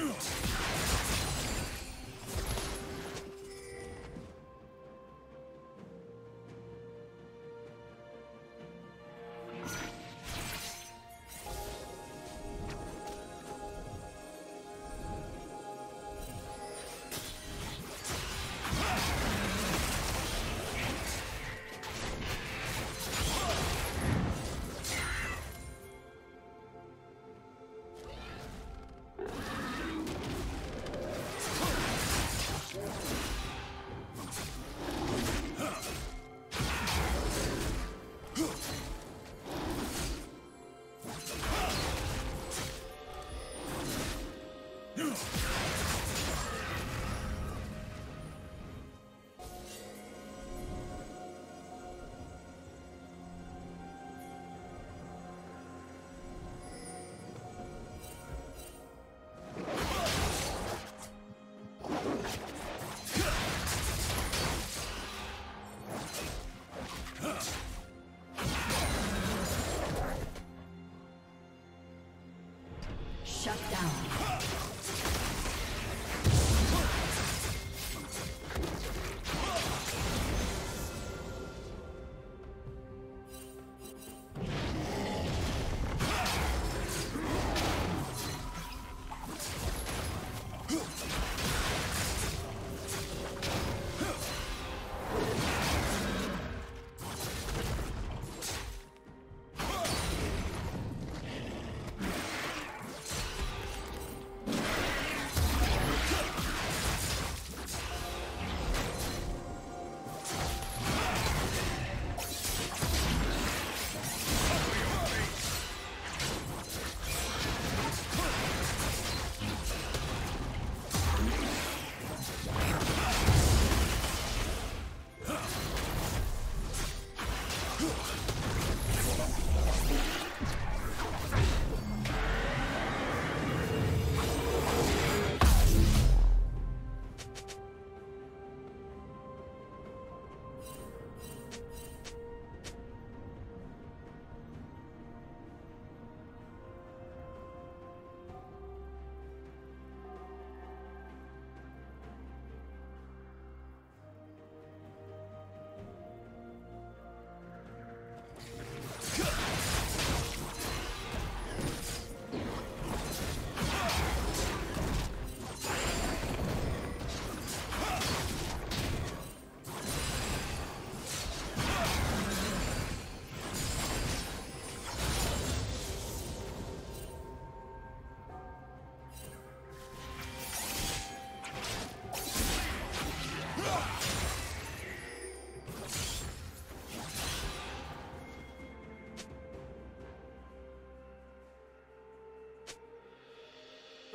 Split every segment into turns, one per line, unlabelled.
Ugh! Shut down.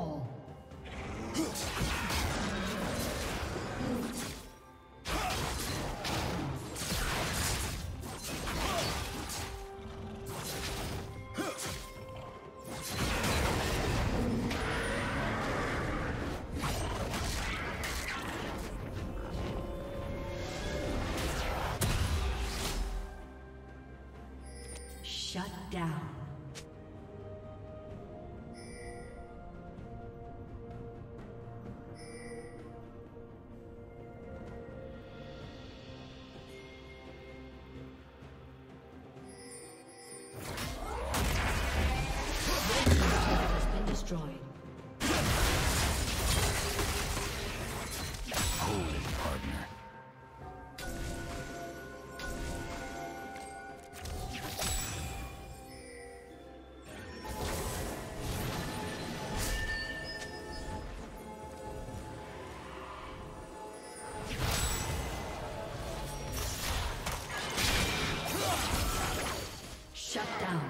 Fall. Shut down.
Shut down.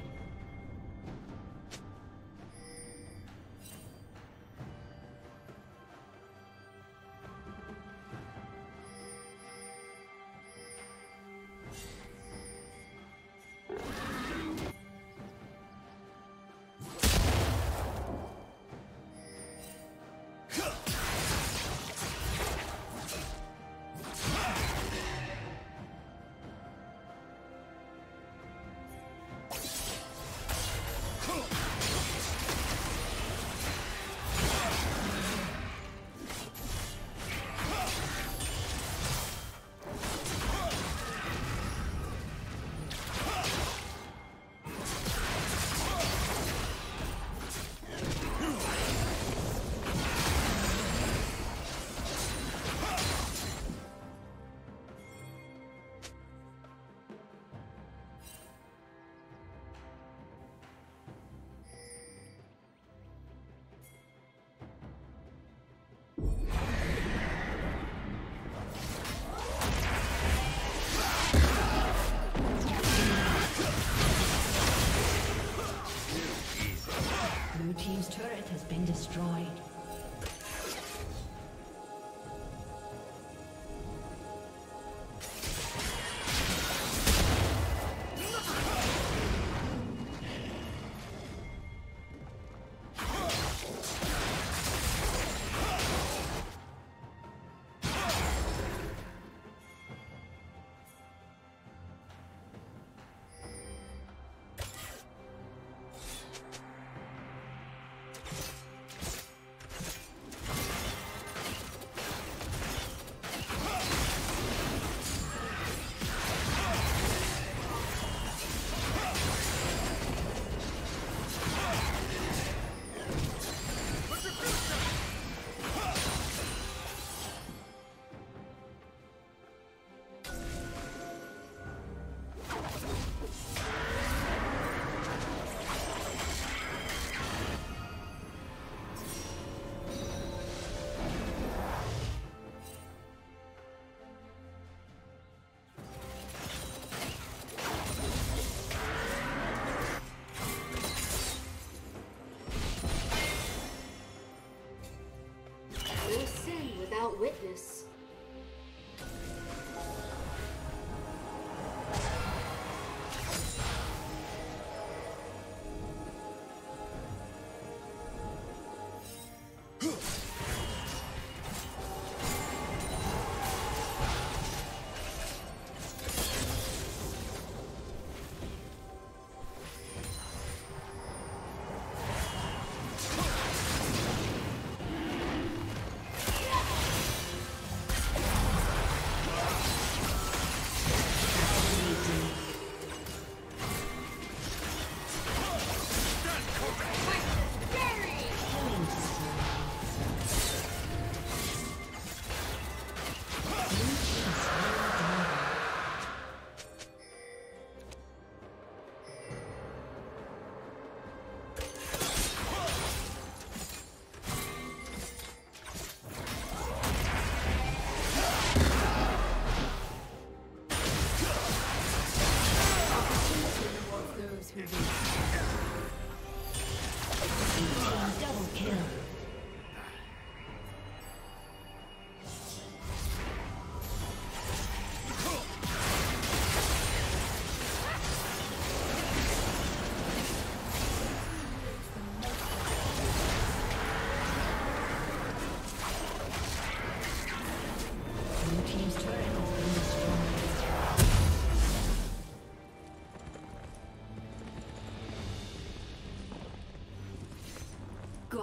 has been destroyed.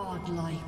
Godlike.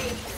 see.